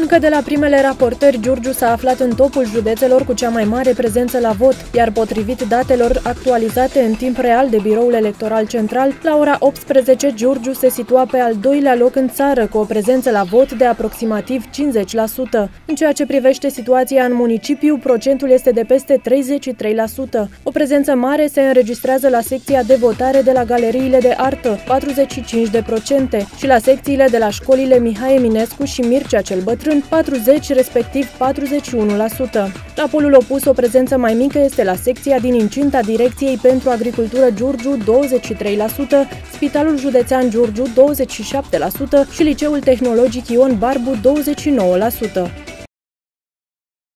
Încă de la primele raportări, Giurgiu s-a aflat în topul județelor cu cea mai mare prezență la vot, iar potrivit datelor actualizate în timp real de Biroul Electoral Central, la ora 18 Giurgiu se situa pe al doilea loc în țară, cu o prezență la vot de aproximativ 50%. În ceea ce privește situația în municipiu, procentul este de peste 33%. O prezență mare se înregistrează la secția de votare de la galeriile de artă, 45%, și la secțiile de la școlile Mihai Eminescu și Mircea cel Bătrân, bătrân 40, respectiv 41%. La polul opus, o prezență mai mică este la secția din incinta Direcției pentru Agricultură Giurgiu 23%, Spitalul Județean Giurgiu 27% și Liceul Tehnologic Ion Barbu 29%.